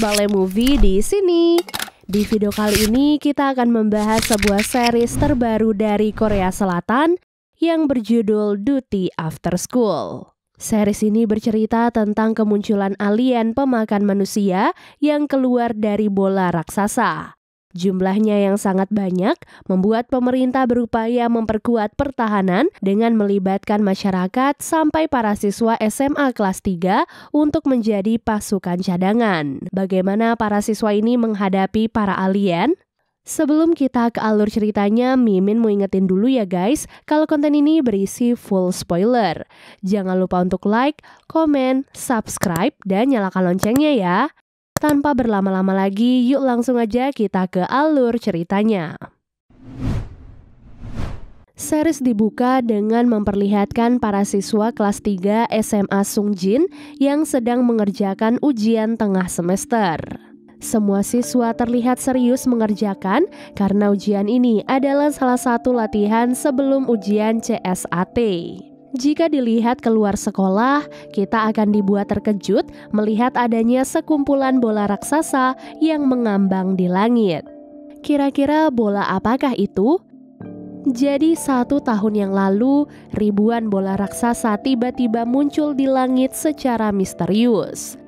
Ballet Movie di sini. Di video kali ini kita akan membahas sebuah series terbaru dari Korea Selatan yang berjudul Duty After School. Series ini bercerita tentang kemunculan alien pemakan manusia yang keluar dari bola raksasa. Jumlahnya yang sangat banyak membuat pemerintah berupaya memperkuat pertahanan dengan melibatkan masyarakat sampai para siswa SMA kelas 3 untuk menjadi pasukan cadangan. Bagaimana para siswa ini menghadapi para alien? Sebelum kita ke alur ceritanya, Mimin mau ingetin dulu ya guys, kalau konten ini berisi full spoiler. Jangan lupa untuk like, komen, subscribe, dan nyalakan loncengnya ya. Tanpa berlama-lama lagi, yuk langsung aja kita ke alur ceritanya. Series dibuka dengan memperlihatkan para siswa kelas 3 SMA Sungjin yang sedang mengerjakan ujian tengah semester. Semua siswa terlihat serius mengerjakan karena ujian ini adalah salah satu latihan sebelum ujian CSAT. Jika dilihat keluar sekolah, kita akan dibuat terkejut melihat adanya sekumpulan bola raksasa yang mengambang di langit. Kira-kira bola apakah itu? Jadi satu tahun yang lalu, ribuan bola raksasa tiba-tiba muncul di langit secara misterius.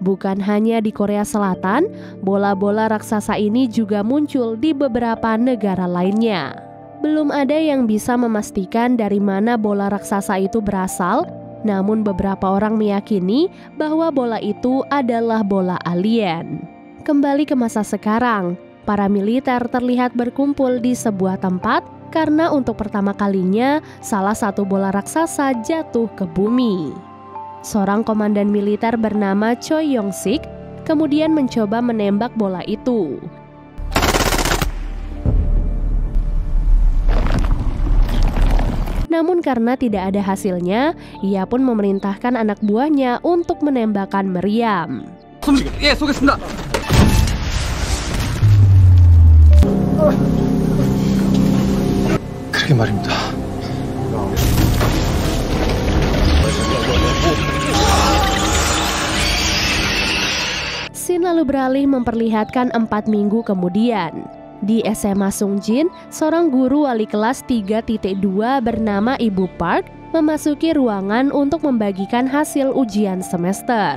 Bukan hanya di Korea Selatan, bola-bola raksasa ini juga muncul di beberapa negara lainnya. Belum ada yang bisa memastikan dari mana bola raksasa itu berasal, namun beberapa orang meyakini bahwa bola itu adalah bola alien. Kembali ke masa sekarang, para militer terlihat berkumpul di sebuah tempat karena untuk pertama kalinya salah satu bola raksasa jatuh ke bumi. Seorang komandan militer bernama Choi Yong-sik kemudian mencoba menembak bola itu. Namun karena tidak ada hasilnya, ia pun memerintahkan anak buahnya untuk menembakkan meriam. 예, 쏘겠습니다. 그러게 말입니다. Scene lalu beralih memperlihatkan empat minggu kemudian. Di SMA Sungjin, seorang guru wali kelas 3.2 bernama Ibu Park memasuki ruangan untuk membagikan hasil ujian semester.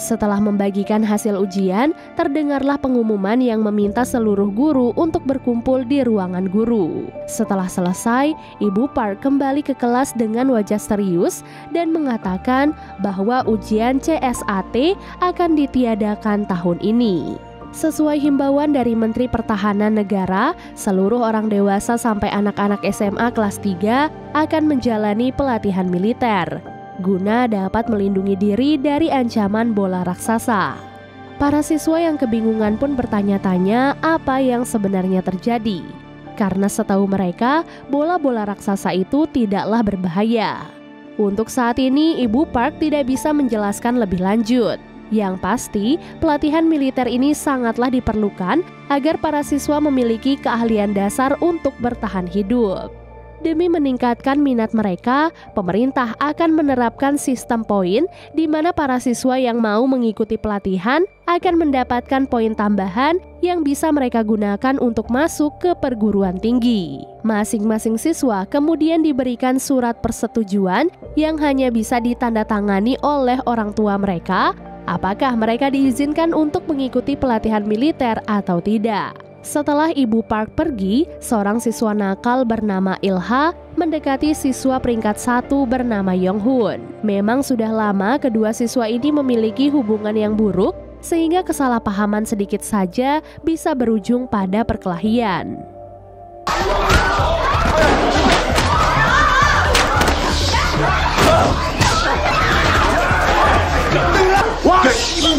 Setelah membagikan hasil ujian, terdengarlah pengumuman yang meminta seluruh guru untuk berkumpul di ruangan guru. Setelah selesai, Ibu Park kembali ke kelas dengan wajah serius dan mengatakan bahwa ujian CSAT akan ditiadakan tahun ini. Sesuai himbauan dari Menteri Pertahanan Negara, seluruh orang dewasa sampai anak-anak SMA kelas 3 akan menjalani pelatihan militer guna dapat melindungi diri dari ancaman bola raksasa. Para siswa yang kebingungan pun bertanya-tanya apa yang sebenarnya terjadi. Karena setahu mereka, bola-bola raksasa itu tidaklah berbahaya. Untuk saat ini, Ibu Park tidak bisa menjelaskan lebih lanjut. Yang pasti, pelatihan militer ini sangatlah diperlukan agar para siswa memiliki keahlian dasar untuk bertahan hidup. Demi meningkatkan minat mereka, pemerintah akan menerapkan sistem poin di mana para siswa yang mau mengikuti pelatihan akan mendapatkan poin tambahan yang bisa mereka gunakan untuk masuk ke perguruan tinggi. Masing-masing siswa kemudian diberikan surat persetujuan yang hanya bisa ditandatangani oleh orang tua mereka apakah mereka diizinkan untuk mengikuti pelatihan militer atau tidak. Setelah Ibu Park pergi, seorang siswa nakal bernama Ilha mendekati siswa peringkat satu bernama Yonghun. Memang sudah lama kedua siswa ini memiliki hubungan yang buruk, sehingga kesalahpahaman sedikit saja bisa berujung pada perkelahian.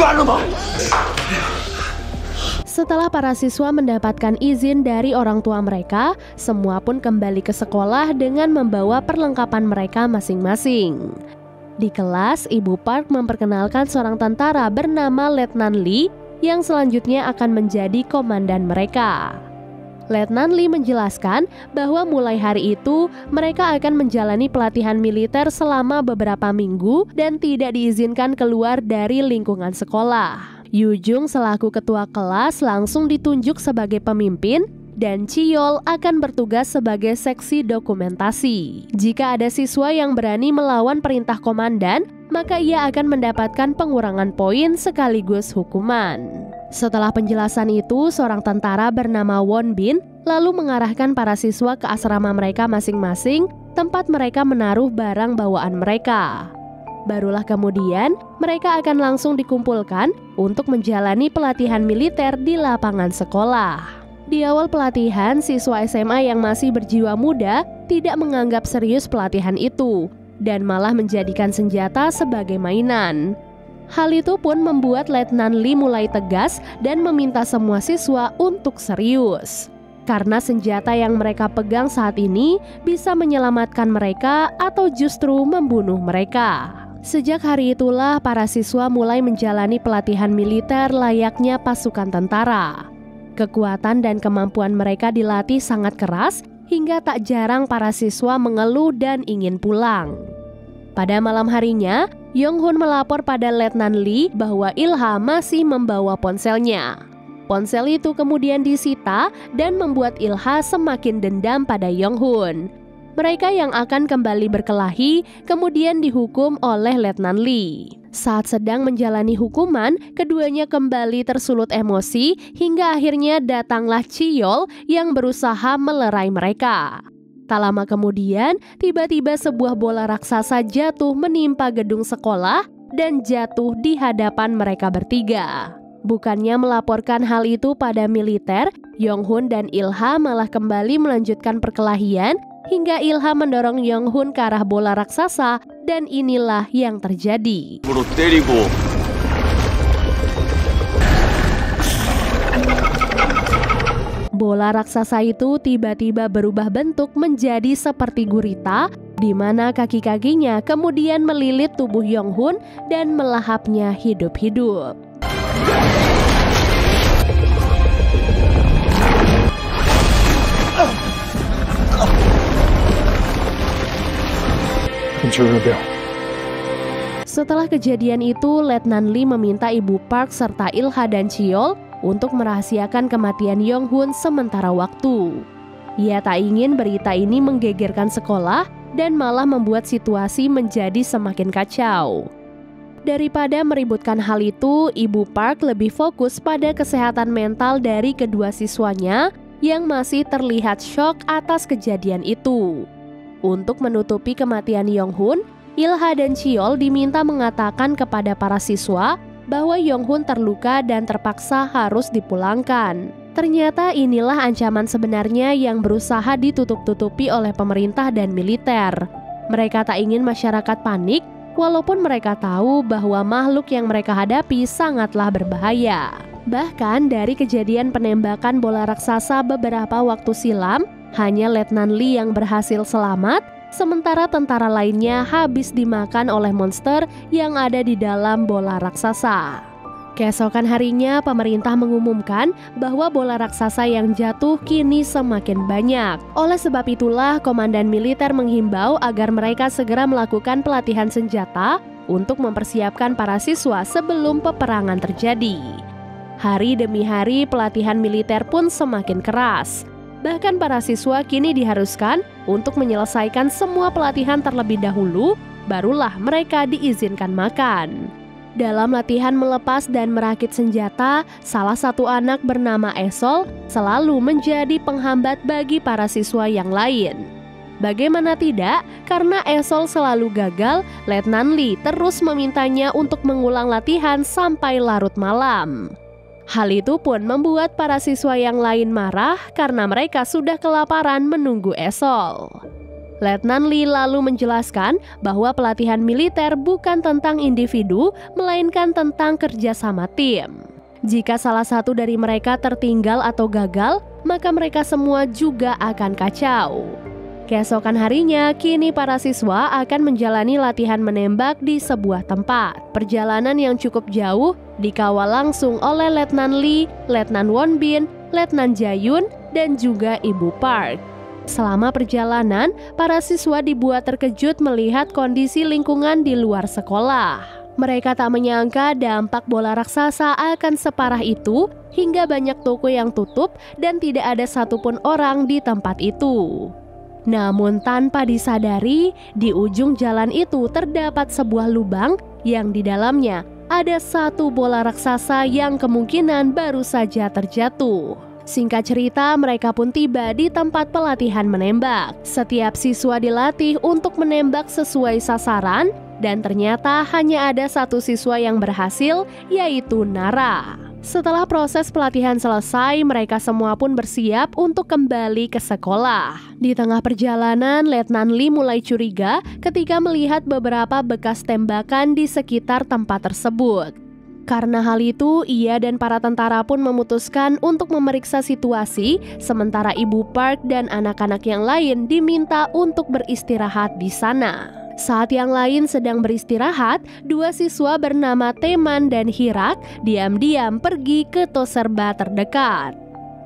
Wah, setelah para siswa mendapatkan izin dari orang tua mereka, semua pun kembali ke sekolah dengan membawa perlengkapan mereka masing-masing. Di kelas, Ibu Park memperkenalkan seorang tentara bernama Letnan Lee yang selanjutnya akan menjadi komandan mereka. Letnan Lee menjelaskan bahwa mulai hari itu mereka akan menjalani pelatihan militer selama beberapa minggu dan tidak diizinkan keluar dari lingkungan sekolah. Yujung selaku ketua kelas langsung ditunjuk sebagai pemimpin dan Ciol akan bertugas sebagai seksi dokumentasi. Jika ada siswa yang berani melawan perintah komandan, maka ia akan mendapatkan pengurangan poin sekaligus hukuman. Setelah penjelasan itu, seorang tentara bernama Won Bin lalu mengarahkan para siswa ke asrama mereka masing-masing, tempat mereka menaruh barang bawaan mereka. Barulah kemudian mereka akan langsung dikumpulkan untuk menjalani pelatihan militer di lapangan sekolah. Di awal pelatihan, siswa SMA yang masih berjiwa muda tidak menganggap serius pelatihan itu dan malah menjadikan senjata sebagai mainan. Hal itu pun membuat Letnan Lee mulai tegas dan meminta semua siswa untuk serius. Karena senjata yang mereka pegang saat ini bisa menyelamatkan mereka atau justru membunuh mereka. Sejak hari itulah para siswa mulai menjalani pelatihan militer layaknya pasukan tentara. Kekuatan dan kemampuan mereka dilatih sangat keras hingga tak jarang para siswa mengeluh dan ingin pulang. Pada malam harinya, Yong Hun melapor pada Letnan Lee bahwa Ilha masih membawa ponselnya. Ponsel itu kemudian disita dan membuat Ilha semakin dendam pada Yong Hun. Mereka yang akan kembali berkelahi kemudian dihukum oleh Letnan Lee. Saat sedang menjalani hukuman, keduanya kembali tersulut emosi hingga akhirnya datanglah Ciol yang berusaha melerai mereka. Tak lama kemudian, tiba-tiba sebuah bola raksasa jatuh menimpa gedung sekolah dan jatuh di hadapan mereka bertiga. Bukannya melaporkan hal itu pada militer, Yonghun dan Ilha malah kembali melanjutkan perkelahian hingga Ilha mendorong Yonghun ke arah bola raksasa dan inilah yang terjadi. Bola raksasa itu tiba-tiba berubah bentuk menjadi seperti gurita, di mana kaki-kakinya kemudian melilit tubuh Yonghun dan melahapnya hidup-hidup. Setelah kejadian itu, Letnan Lee meminta Ibu Park serta Ilha dan Chiol untuk merahasiakan kematian Yong Hun sementara waktu. Ia tak ingin berita ini menggegerkan sekolah dan malah membuat situasi menjadi semakin kacau. Daripada meributkan hal itu, Ibu Park lebih fokus pada kesehatan mental dari kedua siswanya yang masih terlihat shock atas kejadian itu. Untuk menutupi kematian Yong Hun, Ilha dan Chiol diminta mengatakan kepada para siswa bahwa Yong Hun terluka dan terpaksa harus dipulangkan. Ternyata inilah ancaman sebenarnya yang berusaha ditutup-tutupi oleh pemerintah dan militer. Mereka tak ingin masyarakat panik, walaupun mereka tahu bahwa makhluk yang mereka hadapi sangatlah berbahaya. Bahkan dari kejadian penembakan bola raksasa beberapa waktu silam, hanya Letnan Lee yang berhasil selamat, sementara tentara lainnya habis dimakan oleh monster yang ada di dalam bola raksasa. Keesokan harinya, pemerintah mengumumkan bahwa bola raksasa yang jatuh kini semakin banyak. Oleh sebab itulah, komandan militer menghimbau agar mereka segera melakukan pelatihan senjata untuk mempersiapkan para siswa sebelum peperangan terjadi. Hari demi hari, pelatihan militer pun semakin keras. Bahkan para siswa kini diharuskan untuk menyelesaikan semua pelatihan terlebih dahulu, barulah mereka diizinkan makan. Dalam latihan melepas dan merakit senjata, salah satu anak bernama Esol selalu menjadi penghambat bagi para siswa yang lain. Bagaimana tidak, karena Esol selalu gagal, Letnan Lee terus memintanya untuk mengulang latihan sampai larut malam. Hal itu pun membuat para siswa yang lain marah karena mereka sudah kelaparan menunggu esol. Letnan Lee lalu menjelaskan bahwa pelatihan militer bukan tentang individu, melainkan tentang kerjasama tim. Jika salah satu dari mereka tertinggal atau gagal, maka mereka semua juga akan kacau. Keesokan harinya, kini para siswa akan menjalani latihan menembak di sebuah tempat. Perjalanan yang cukup jauh dikawal langsung oleh Letnan Lee, Letnan Won Bin, Letnan Jayun, dan juga Ibu Park. Selama perjalanan, para siswa dibuat terkejut melihat kondisi lingkungan di luar sekolah. Mereka tak menyangka dampak bola raksasa akan separah itu hingga banyak toko yang tutup dan tidak ada satupun orang di tempat itu. Namun tanpa disadari, di ujung jalan itu terdapat sebuah lubang yang di dalamnya ada satu bola raksasa yang kemungkinan baru saja terjatuh. Singkat cerita, mereka pun tiba di tempat pelatihan menembak. Setiap siswa dilatih untuk menembak sesuai sasaran, dan ternyata hanya ada satu siswa yang berhasil, yaitu Nara. Setelah proses pelatihan selesai, mereka semua pun bersiap untuk kembali ke sekolah. Di tengah perjalanan, Letnan Lee mulai curiga ketika melihat beberapa bekas tembakan di sekitar tempat tersebut. Karena hal itu, ia dan para tentara pun memutuskan untuk memeriksa situasi, sementara Ibu Park dan anak-anak yang lain diminta untuk beristirahat di sana. Saat yang lain sedang beristirahat, dua siswa bernama Teman dan Hirak diam-diam pergi ke Toserba terdekat.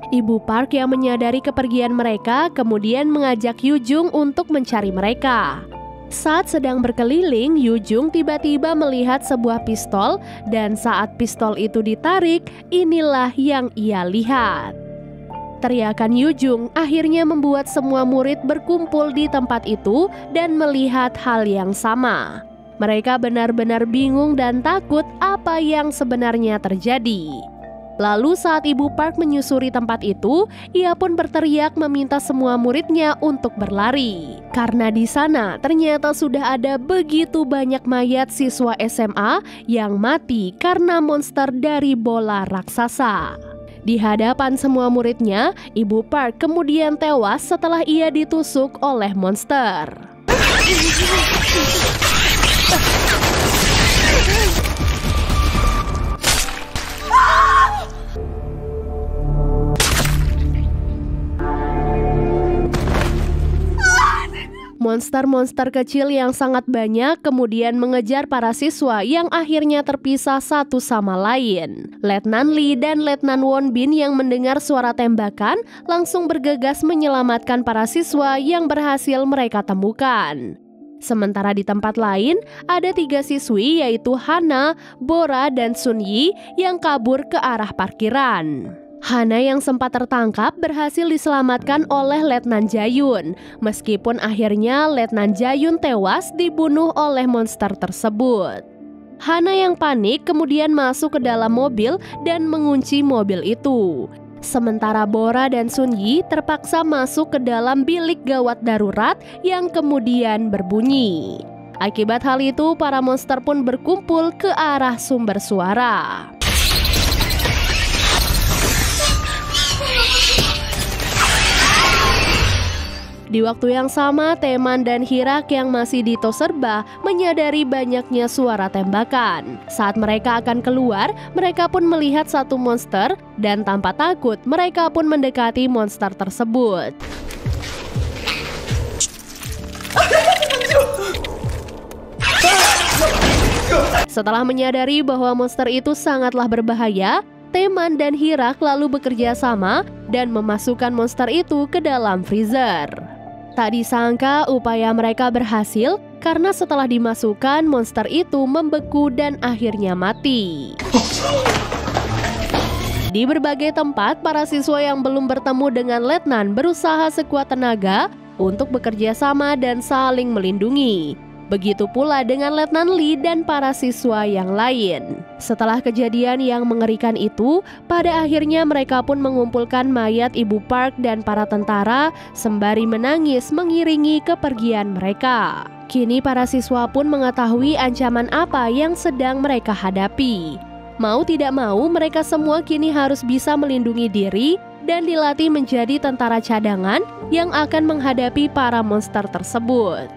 Ibu Park yang menyadari kepergian mereka kemudian mengajak Yujung untuk mencari mereka. Saat sedang berkeliling, Yujung tiba-tiba melihat sebuah pistol dan saat pistol itu ditarik, inilah yang ia lihat. Teriakan Yujung akhirnya membuat semua murid berkumpul di tempat itu dan melihat hal yang sama. Mereka benar-benar bingung dan takut apa yang sebenarnya terjadi. Lalu saat Ibu Park menyusuri tempat itu, ia pun berteriak meminta semua muridnya untuk berlari. Karena di sana ternyata sudah ada begitu banyak mayat siswa SMA yang mati karena monster dari bola raksasa. Di hadapan semua muridnya, Ibu Park kemudian tewas setelah ia ditusuk oleh monster. Monster-monster kecil yang sangat banyak kemudian mengejar para siswa yang akhirnya terpisah satu sama lain. Letnan Lee dan Letnan Won Bin yang mendengar suara tembakan langsung bergegas menyelamatkan para siswa yang berhasil mereka temukan. Sementara di tempat lain, ada tiga siswi yaitu Hana, Bora, dan Sun Yi yang kabur ke arah parkiran. Hana yang sempat tertangkap berhasil diselamatkan oleh Letnan Jayun, meskipun akhirnya Letnan Jayun tewas dibunuh oleh monster tersebut. Hana yang panik kemudian masuk ke dalam mobil dan mengunci mobil itu. Sementara Bora dan Sun Yi terpaksa masuk ke dalam bilik gawat darurat yang kemudian berbunyi. Akibat hal itu, para monster pun berkumpul ke arah sumber suara. Di waktu yang sama, Teman dan Hirak yang masih di Toserba menyadari banyaknya suara tembakan. Saat mereka akan keluar, mereka pun melihat satu monster dan tanpa takut mereka pun mendekati monster tersebut. Setelah menyadari bahwa monster itu sangatlah berbahaya, Teman dan Hirak lalu bekerja sama dan memasukkan monster itu ke dalam freezer. Tak disangka upaya mereka berhasil karena setelah dimasukkan monster itu membeku dan akhirnya mati. Di berbagai tempat, para siswa yang belum bertemu dengan Letnan berusaha sekuat tenaga untuk bekerja sama dan saling melindungi. Begitu pula dengan Letnan Lee dan para siswa yang lain. Setelah kejadian yang mengerikan itu, pada akhirnya mereka pun mengumpulkan mayat Ibu Park dan para tentara sembari menangis mengiringi kepergian mereka. Kini para siswa pun mengetahui ancaman apa yang sedang mereka hadapi. Mau tidak mau, mereka semua kini harus bisa melindungi diri dan dilatih menjadi tentara cadangan yang akan menghadapi para monster tersebut.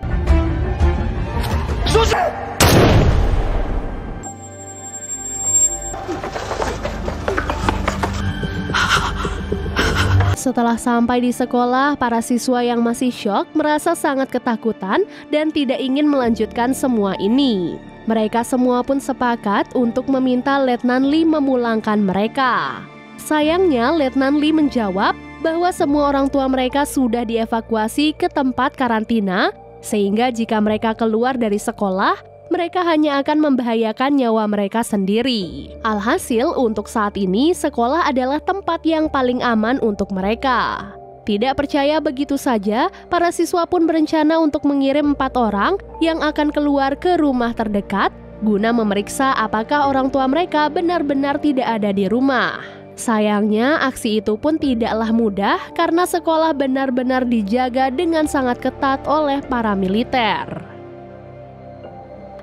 Setelah sampai di sekolah, para siswa yang masih shock merasa sangat ketakutan dan tidak ingin melanjutkan semua ini. Mereka semua pun sepakat untuk meminta Letnan Lee memulangkan mereka. Sayangnya, Letnan Lee menjawab bahwa semua orang tua mereka sudah dievakuasi ke tempat karantina sehingga jika mereka keluar dari sekolah, mereka hanya akan membahayakan nyawa mereka sendiri. Alhasil, untuk saat ini sekolah adalah tempat yang paling aman untuk mereka. Tidak percaya begitu saja, para siswa pun berencana untuk mengirim empat orang yang akan keluar ke rumah terdekat guna memeriksa apakah orang tua mereka benar-benar tidak ada di rumah. Sayangnya, aksi itu pun tidaklah mudah karena sekolah benar-benar dijaga dengan sangat ketat oleh para militer.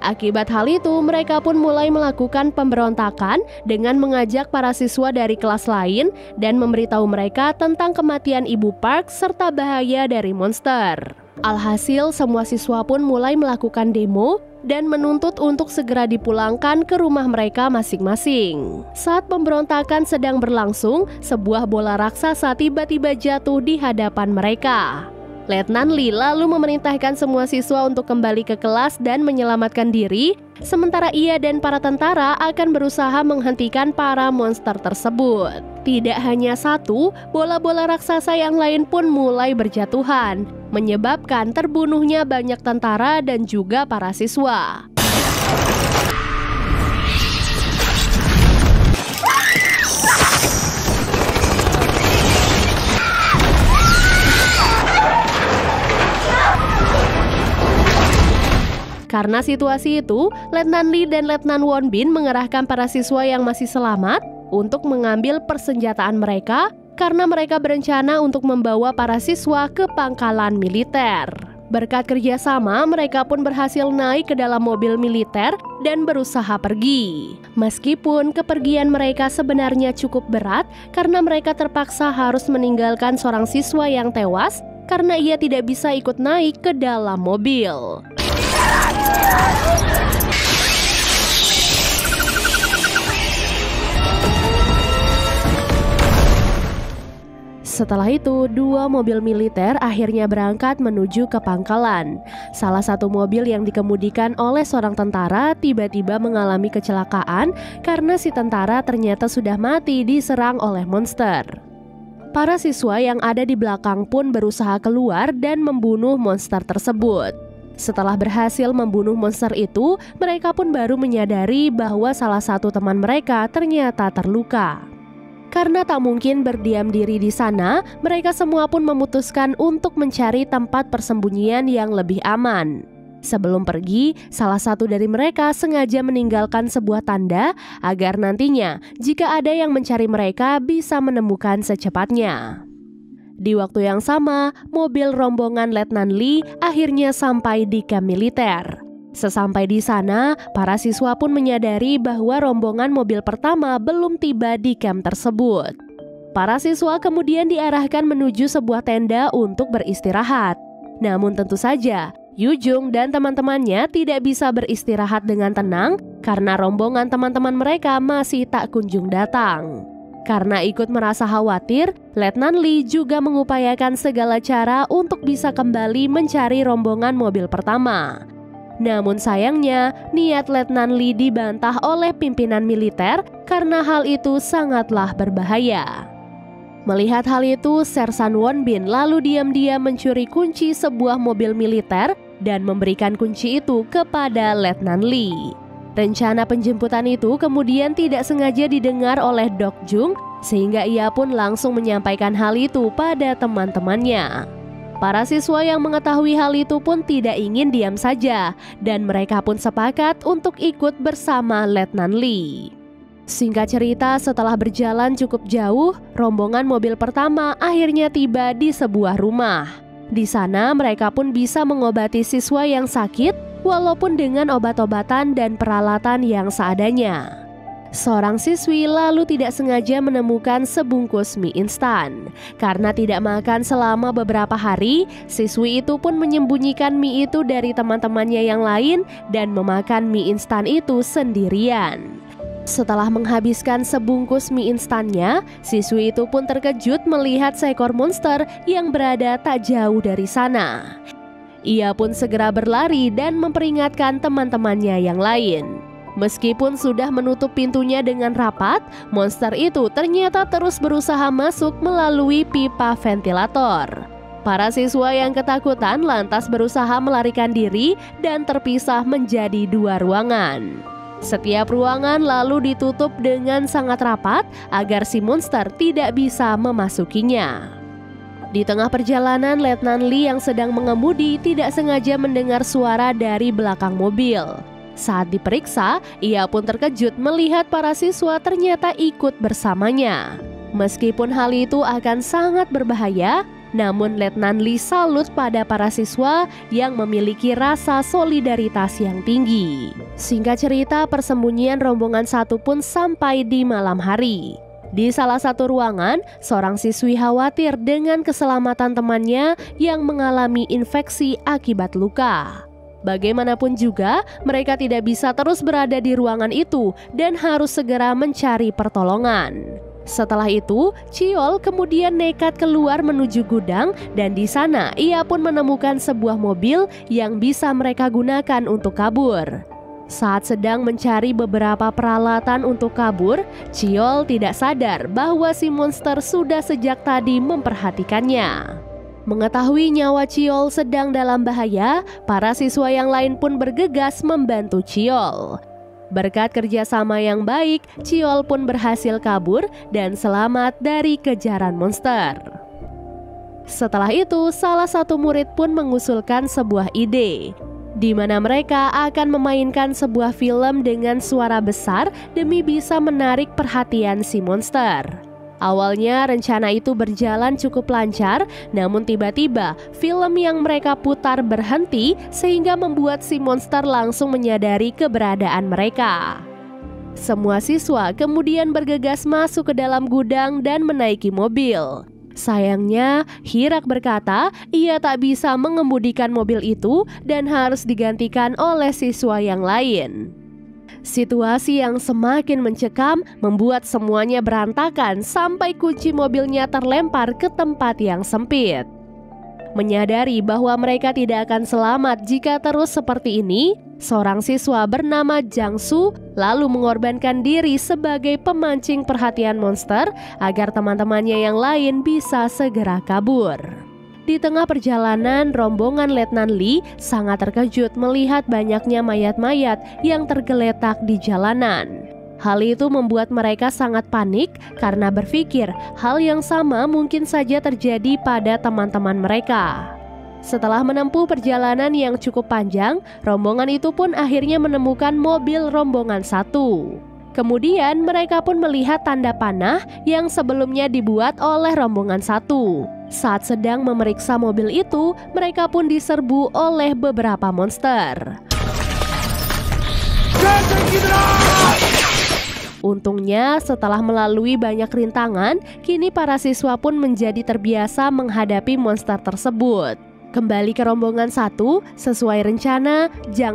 Akibat hal itu, mereka pun mulai melakukan pemberontakan dengan mengajak para siswa dari kelas lain dan memberitahu mereka tentang kematian Ibu Park serta bahaya dari monster. Alhasil, semua siswa pun mulai melakukan demo dan menuntut untuk segera dipulangkan ke rumah mereka masing-masing. Saat pemberontakan sedang berlangsung, sebuah bola raksasa tiba-tiba jatuh di hadapan mereka. Letnan Lee lalu memerintahkan semua siswa untuk kembali ke kelas dan menyelamatkan diri, sementara ia dan para tentara akan berusaha menghentikan para monster tersebut. Tidak hanya satu, bola-bola raksasa yang lain pun mulai berjatuhan, menyebabkan terbunuhnya banyak tentara dan juga para siswa. Karena situasi itu, Letnan Lee dan Letnan Won Bin mengerahkan para siswa yang masih selamat untuk mengambil persenjataan mereka karena mereka berencana untuk membawa para siswa ke pangkalan militer. Berkat kerjasama, mereka pun berhasil naik ke dalam mobil militer dan berusaha pergi. Meskipun kepergian mereka sebenarnya cukup berat karena mereka terpaksa harus meninggalkan seorang siswa yang tewas karena ia tidak bisa ikut naik ke dalam mobil. Setelah itu, dua mobil militer akhirnya berangkat menuju ke pangkalan. Salah satu mobil yang dikemudikan oleh seorang tentara tiba-tiba mengalami kecelakaan karena si tentara ternyata sudah mati diserang oleh monster. Para siswa yang ada di belakang pun berusaha keluar dan membunuh monster tersebut. Setelah berhasil membunuh monster itu, mereka pun baru menyadari bahwa salah satu teman mereka ternyata terluka. Karena tak mungkin berdiam diri di sana, mereka semua pun memutuskan untuk mencari tempat persembunyian yang lebih aman. Sebelum pergi, salah satu dari mereka sengaja meninggalkan sebuah tanda agar nantinya, jika ada yang mencari mereka, bisa menemukan secepatnya. Di waktu yang sama, mobil rombongan Letnan Lee akhirnya sampai di kamp militer. Sesampai di sana, para siswa pun menyadari bahwa rombongan mobil pertama belum tiba di kamp tersebut. Para siswa kemudian diarahkan menuju sebuah tenda untuk beristirahat. Namun tentu saja, Yujung dan teman-temannya tidak bisa beristirahat dengan tenang karena rombongan teman-teman mereka masih tak kunjung datang. Karena ikut merasa khawatir, Letnan Lee juga mengupayakan segala cara untuk bisa kembali mencari rombongan mobil pertama. Namun sayangnya, niat Letnan Lee dibantah oleh pimpinan militer karena hal itu sangatlah berbahaya. Melihat hal itu, Sersan Won Bin lalu diam-diam mencuri kunci sebuah mobil militer dan memberikan kunci itu kepada Letnan Lee. Rencana penjemputan itu kemudian tidak sengaja didengar oleh Dok Jung sehingga ia pun langsung menyampaikan hal itu pada teman-temannya. Para siswa yang mengetahui hal itu pun tidak ingin diam saja dan mereka pun sepakat untuk ikut bersama Letnan Lee. Singkat cerita, setelah berjalan cukup jauh, rombongan mobil pertama akhirnya tiba di sebuah rumah. Di sana mereka pun bisa mengobati siswa yang sakit walaupun dengan obat-obatan dan peralatan yang seadanya. Seorang siswi lalu tidak sengaja menemukan sebungkus mie instan. Karena tidak makan selama beberapa hari, siswi itu pun menyembunyikan mie itu dari teman-temannya yang lain dan memakan mie instan itu sendirian. Setelah menghabiskan sebungkus mie instannya, siswi itu pun terkejut melihat seekor monster yang berada tak jauh dari sana. Ia pun segera berlari dan memperingatkan teman-temannya yang lain. Meskipun sudah menutup pintunya dengan rapat, monster itu ternyata terus berusaha masuk melalui pipa ventilator. Para siswa yang ketakutan lantas berusaha melarikan diri dan terpisah menjadi dua ruangan. Setiap ruangan lalu ditutup dengan sangat rapat agar si monster tidak bisa memasukinya. Di tengah perjalanan, Letnan Lee yang sedang mengemudi tidak sengaja mendengar suara dari belakang mobil. Saat diperiksa, ia pun terkejut melihat para siswa ternyata ikut bersamanya. Meskipun hal itu akan sangat berbahaya, namun Letnan Lee salut pada para siswa yang memiliki rasa solidaritas yang tinggi. Singkat cerita, persembunyian rombongan satu pun sampai di malam hari. Di salah satu ruangan, seorang siswi khawatir dengan keselamatan temannya yang mengalami infeksi akibat luka. Bagaimanapun juga, mereka tidak bisa terus berada di ruangan itu dan harus segera mencari pertolongan. Setelah itu, Ciol kemudian nekat keluar menuju gudang dan di sana ia pun menemukan sebuah mobil yang bisa mereka gunakan untuk kabur. Saat sedang mencari beberapa peralatan untuk kabur, Ciol tidak sadar bahwa si monster sudah sejak tadi memperhatikannya. Mengetahui nyawa Ciol sedang dalam bahaya, para siswa yang lain pun bergegas membantu Ciol. Berkat kerjasama yang baik, Ciol pun berhasil kabur dan selamat dari kejaran monster. Setelah itu, salah satu murid pun mengusulkan sebuah ide, di mana mereka akan memainkan sebuah film dengan suara besar demi bisa menarik perhatian si monster. Awalnya rencana itu berjalan cukup lancar, namun tiba-tiba film yang mereka putar berhenti sehingga membuat si monster langsung menyadari keberadaan mereka. Semua siswa kemudian bergegas masuk ke dalam gudang dan menaiki mobil. Sayangnya, Hirak berkata ia tak bisa mengemudikan mobil itu dan harus digantikan oleh siswa yang lain. Situasi yang semakin mencekam membuat semuanya berantakan sampai kunci mobilnya terlempar ke tempat yang sempit. Menyadari bahwa mereka tidak akan selamat jika terus seperti ini, seorang siswa bernama Jang Su lalu mengorbankan diri sebagai pemancing perhatian monster agar teman-temannya yang lain bisa segera kabur. Di tengah perjalanan, rombongan Letnan Lee sangat terkejut melihat banyaknya mayat-mayat yang tergeletak di jalanan. Hal itu membuat mereka sangat panik karena berpikir hal yang sama mungkin saja terjadi pada teman-teman mereka. Setelah menempuh perjalanan yang cukup panjang, rombongan itu pun akhirnya menemukan mobil rombongan satu. Kemudian mereka pun melihat tanda panah yang sebelumnya dibuat oleh rombongan satu. Saat sedang memeriksa mobil itu, mereka pun diserbu oleh beberapa monster. Untungnya, setelah melalui banyak rintangan, kini para siswa pun menjadi terbiasa menghadapi monster tersebut. Kembali ke rombongan satu, sesuai rencana,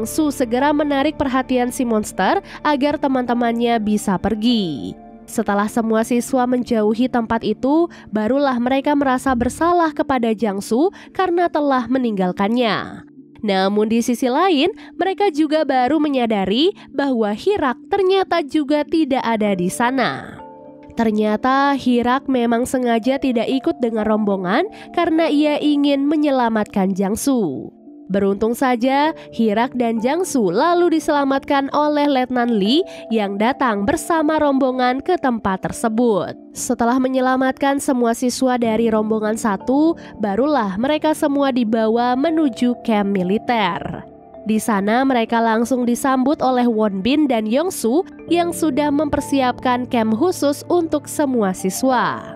Su segera menarik perhatian si monster agar teman-temannya bisa pergi. Setelah semua siswa menjauhi tempat itu, barulah mereka merasa bersalah kepada Su karena telah meninggalkannya. Namun di sisi lain, mereka juga baru menyadari bahwa Hirak ternyata juga tidak ada di sana. Ternyata Hirak memang sengaja tidak ikut dengan rombongan karena ia ingin menyelamatkan Jangsu. Beruntung saja, Hirak dan Jangsu lalu diselamatkan oleh Letnan Li yang datang bersama rombongan ke tempat tersebut. Setelah menyelamatkan semua siswa dari rombongan satu, barulah mereka semua dibawa menuju camp militer. Di sana mereka langsung disambut oleh Won Bin dan Yongsu yang sudah mempersiapkan camp khusus untuk semua siswa.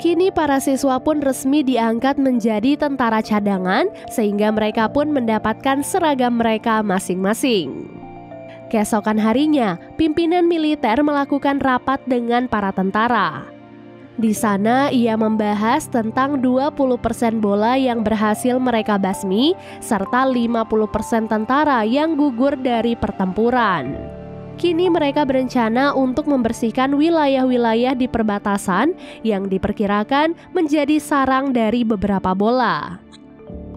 Kini para siswa pun resmi diangkat menjadi tentara cadangan sehingga mereka pun mendapatkan seragam mereka masing-masing. Keesokan harinya, pimpinan militer melakukan rapat dengan para tentara. Di sana ia membahas tentang 20% bola yang berhasil mereka basmi serta 50% tentara yang gugur dari pertempuran. Kini mereka berencana untuk membersihkan wilayah-wilayah di perbatasan yang diperkirakan menjadi sarang dari beberapa bola.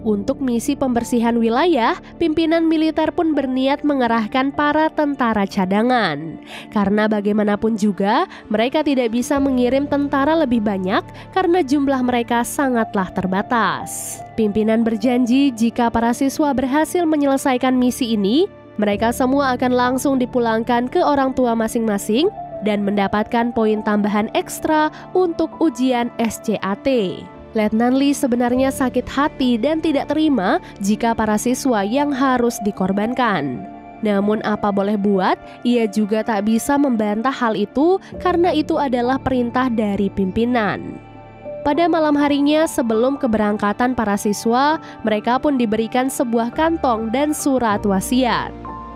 Untuk misi pembersihan wilayah, pimpinan militer pun berniat mengerahkan para tentara cadangan. Karena bagaimanapun juga, mereka tidak bisa mengirim tentara lebih banyak karena jumlah mereka sangatlah terbatas. Pimpinan berjanji jika para siswa berhasil menyelesaikan misi ini, mereka semua akan langsung dipulangkan ke orang tua masing-masing dan mendapatkan poin tambahan ekstra untuk ujian SCAT. Letnan Lee sebenarnya sakit hati dan tidak terima jika para siswa yang harus dikorbankan. Namun apa boleh buat, ia juga tak bisa membantah hal itu karena itu adalah perintah dari pimpinan. Pada malam harinya sebelum keberangkatan para siswa, mereka pun diberikan sebuah kantong dan surat wasiat.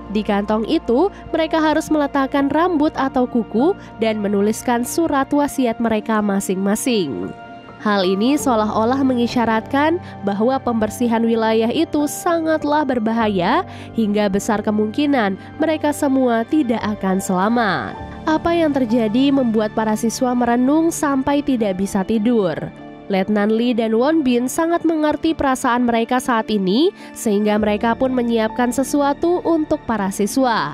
Di kantong itu, mereka harus meletakkan rambut atau kuku dan menuliskan surat wasiat mereka masing-masing. Hal ini seolah-olah mengisyaratkan bahwa pembersihan wilayah itu sangatlah berbahaya hingga besar kemungkinan mereka semua tidak akan selamat. Apa yang terjadi membuat para siswa merenung sampai tidak bisa tidur. Letnan Lee dan Won Bin sangat mengerti perasaan mereka saat ini, sehingga mereka pun menyiapkan sesuatu untuk para siswa.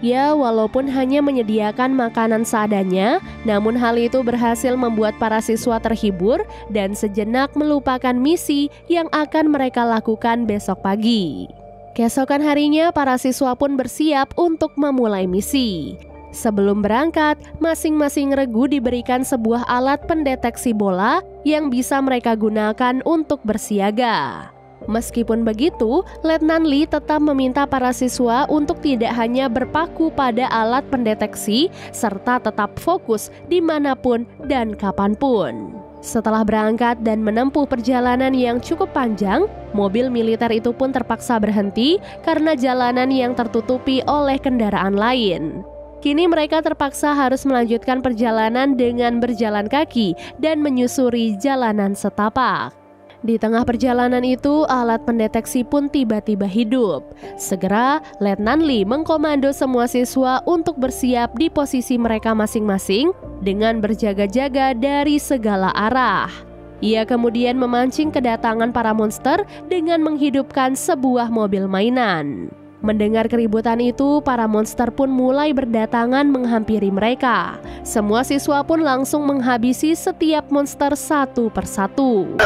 Ya, walaupun hanya menyediakan makanan seadanya, namun hal itu berhasil membuat para siswa terhibur dan sejenak melupakan misi yang akan mereka lakukan besok pagi. Keesokan harinya, para siswa pun bersiap untuk memulai misi. Sebelum berangkat, masing-masing regu diberikan sebuah alat pendeteksi bola yang bisa mereka gunakan untuk bersiaga. Meskipun begitu, Letnan Lee tetap meminta para siswa untuk tidak hanya berpaku pada alat pendeteksi, serta tetap fokus di mana pun dan kapan pun. Setelah berangkat dan menempuh perjalanan yang cukup panjang, mobil militer itu pun terpaksa berhenti karena jalanan yang tertutupi oleh kendaraan lain. Kini mereka terpaksa harus melanjutkan perjalanan dengan berjalan kaki dan menyusuri jalanan setapak. Di tengah perjalanan itu, alat pendeteksi pun tiba-tiba hidup. Segera, Letnan Lee mengkomando semua siswa untuk bersiap di posisi mereka masing-masing dengan berjaga-jaga dari segala arah. Ia kemudian memancing kedatangan para monster dengan menghidupkan sebuah mobil mainan. Mendengar keributan itu, para monster pun mulai berdatangan menghampiri mereka. Semua siswa pun langsung menghabisi setiap monster satu persatu.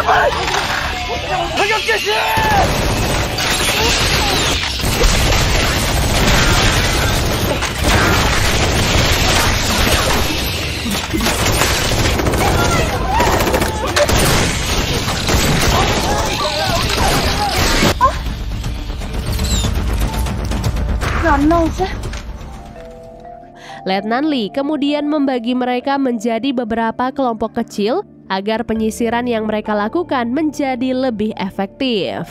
Letnan Lee kemudian membagi mereka menjadi beberapa kelompok kecil agar penyisiran yang mereka lakukan menjadi lebih efektif.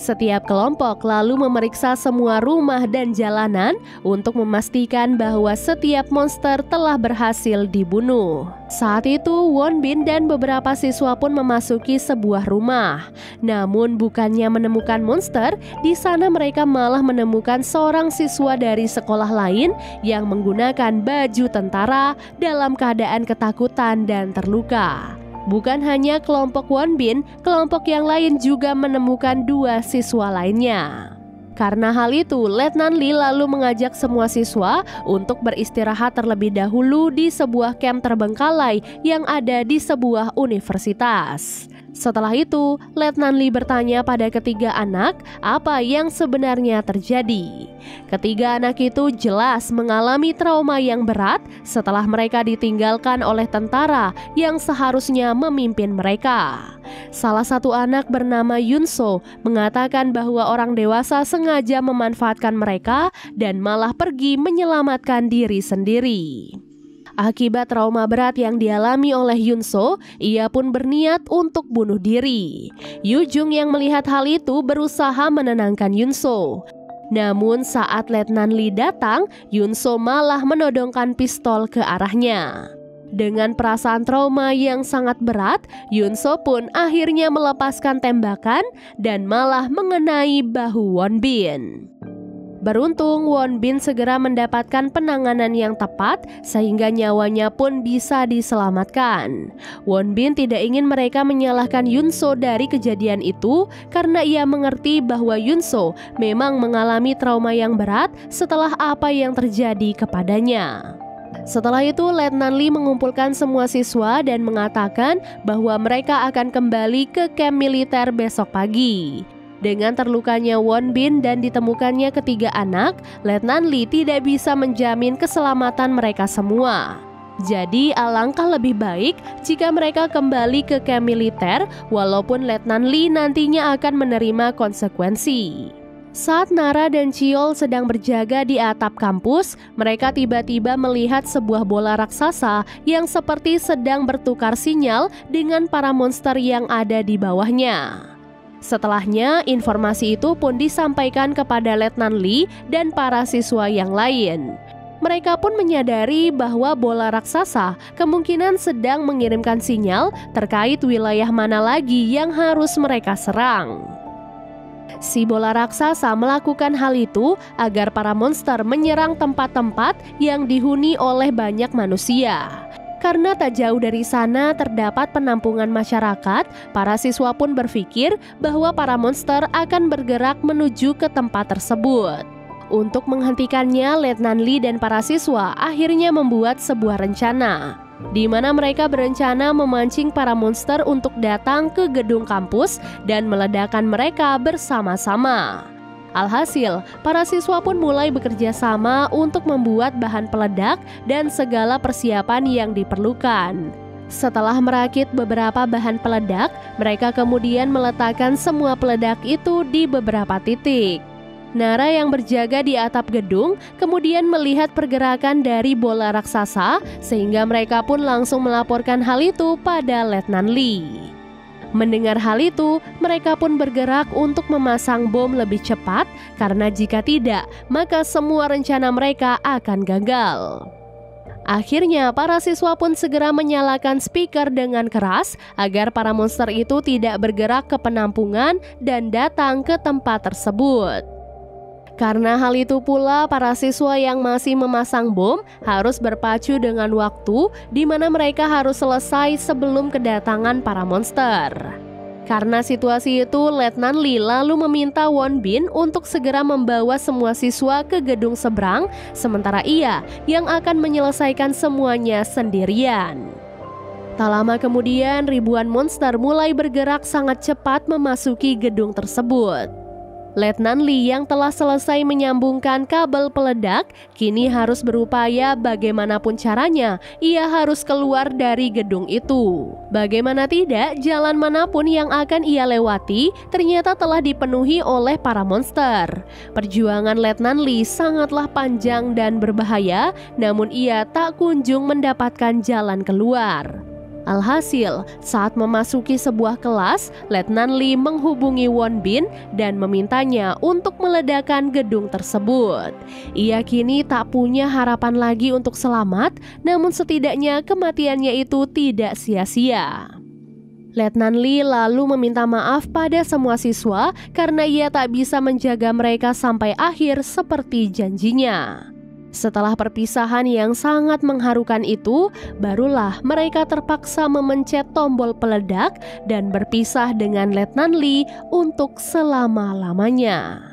Setiap kelompok lalu memeriksa semua rumah dan jalanan untuk memastikan bahwa setiap monster telah berhasil dibunuh. Saat itu, Won Bin dan beberapa siswa pun memasuki sebuah rumah. Namun bukannya menemukan monster, di sana mereka malah menemukan seorang siswa dari sekolah lain yang menggunakan baju tentara dalam keadaan ketakutan dan terluka. Bukan hanya kelompok Wonbin, kelompok yang lain juga menemukan dua siswa lainnya. Karena hal itu, Letnan Lee lalu mengajak semua siswa untuk beristirahat terlebih dahulu di sebuah camp terbengkalai yang ada di sebuah universitas. Setelah itu, Letnan Lee bertanya pada ketiga anak apa yang sebenarnya terjadi. Ketiga anak itu jelas mengalami trauma yang berat setelah mereka ditinggalkan oleh tentara yang seharusnya memimpin mereka. Salah satu anak bernama Yunso mengatakan bahwa orang dewasa sengaja memanfaatkan mereka dan malah pergi menyelamatkan diri sendiri. Akibat trauma berat yang dialami oleh Yunso, ia pun berniat untuk bunuh diri. Yujung yang melihat hal itu berusaha menenangkan Yunso. Namun saat Letnan Lee datang, Yunso malah menodongkan pistol ke arahnya. Dengan perasaan trauma yang sangat berat, Yunso pun akhirnya melepaskan tembakan dan malah mengenai bahu Won Bin. Beruntung Won Bin segera mendapatkan penanganan yang tepat sehingga nyawanya pun bisa diselamatkan. Won Bin tidak ingin mereka menyalahkan Yunso dari kejadian itu karena ia mengerti bahwa Yunso memang mengalami trauma yang berat setelah apa yang terjadi kepadanya. Setelah itu, Letnan Lee mengumpulkan semua siswa dan mengatakan bahwa mereka akan kembali ke kamp militer besok pagi. Dengan terlukanya Won Bin dan ditemukannya ketiga anak, Letnan Lee tidak bisa menjamin keselamatan mereka semua. Jadi alangkah lebih baik jika mereka kembali ke kamp militer walaupun Letnan Lee nantinya akan menerima konsekuensi. Saat Nara dan Ciol sedang berjaga di atap kampus, mereka tiba-tiba melihat sebuah bola raksasa yang seperti sedang bertukar sinyal dengan para monster yang ada di bawahnya. Setelahnya, informasi itu pun disampaikan kepada Letnan Lee dan para siswa yang lain. Mereka pun menyadari bahwa bola raksasa kemungkinan sedang mengirimkan sinyal terkait wilayah mana lagi yang harus mereka serang. Si bola raksasa melakukan hal itu agar para monster menyerang tempat-tempat yang dihuni oleh banyak manusia. Karena tak jauh dari sana terdapat penampungan masyarakat, para siswa pun berpikir bahwa para monster akan bergerak menuju ke tempat tersebut. Untuk menghentikannya, Letnan Lee dan para siswa akhirnya membuat sebuah rencana di mana mereka berencana memancing para monster untuk datang ke gedung kampus dan meledakkan mereka bersama-sama. Alhasil, para siswa pun mulai bekerja sama untuk membuat bahan peledak dan segala persiapan yang diperlukan. Setelah merakit beberapa bahan peledak, mereka kemudian meletakkan semua peledak itu di beberapa titik. Nara yang berjaga di atap gedung kemudian melihat pergerakan dari bola raksasa, sehingga mereka pun langsung melaporkan hal itu pada Letnan Lee. Mendengar hal itu, mereka pun bergerak untuk memasang bom lebih cepat, karena jika tidak, maka semua rencana mereka akan gagal. Akhirnya, para siswa pun segera menyalakan speaker dengan keras agar para monster itu tidak bergerak ke penampungan dan datang ke tempat tersebut. Karena hal itu pula, para siswa yang masih memasang bom harus berpacu dengan waktu di mana mereka harus selesai sebelum kedatangan para monster. Karena situasi itu, Letnan Lee lalu meminta Won Bin untuk segera membawa semua siswa ke gedung seberang, sementara ia yang akan menyelesaikan semuanya sendirian. Tak lama kemudian, ribuan monster mulai bergerak sangat cepat memasuki gedung tersebut. Letnan Lee yang telah selesai menyambungkan kabel peledak kini harus berupaya bagaimanapun caranya ia harus keluar dari gedung itu. Bagaimana tidak, jalan mana pun yang akan ia lewati ternyata telah dipenuhi oleh para monster. Perjuangan Letnan Lee sangatlah panjang dan berbahaya, namun ia tak kunjung mendapatkan jalan keluar. Alhasil, saat memasuki sebuah kelas, Letnan Lee menghubungi Won Bin dan memintanya untuk meledakkan gedung tersebut. Ia kini tak punya harapan lagi untuk selamat, namun setidaknya kematiannya itu tidak sia-sia. Letnan Lee lalu meminta maaf pada semua siswa karena ia tak bisa menjaga mereka sampai akhir seperti janjinya. Setelah perpisahan yang sangat mengharukan itu, barulah mereka terpaksa memencet tombol peledak dan berpisah dengan Letnan Lee untuk selama-lamanya.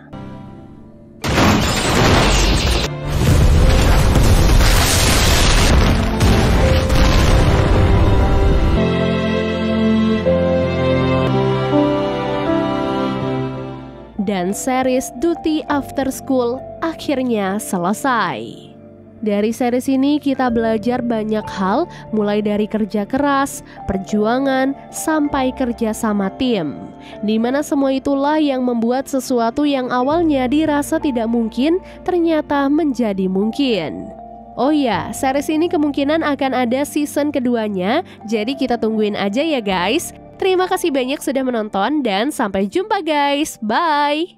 Series Duty After School akhirnya selesai. Dari series ini kita belajar banyak hal mulai dari kerja keras, perjuangan, sampai kerja sama tim. Di mana semua itulah yang membuat sesuatu yang awalnya dirasa tidak mungkin ternyata menjadi mungkin. Oh ya, series ini kemungkinan akan ada season keduanya, jadi kita tungguin aja ya guys. Terima kasih banyak sudah menonton dan sampai jumpa guys. Bye.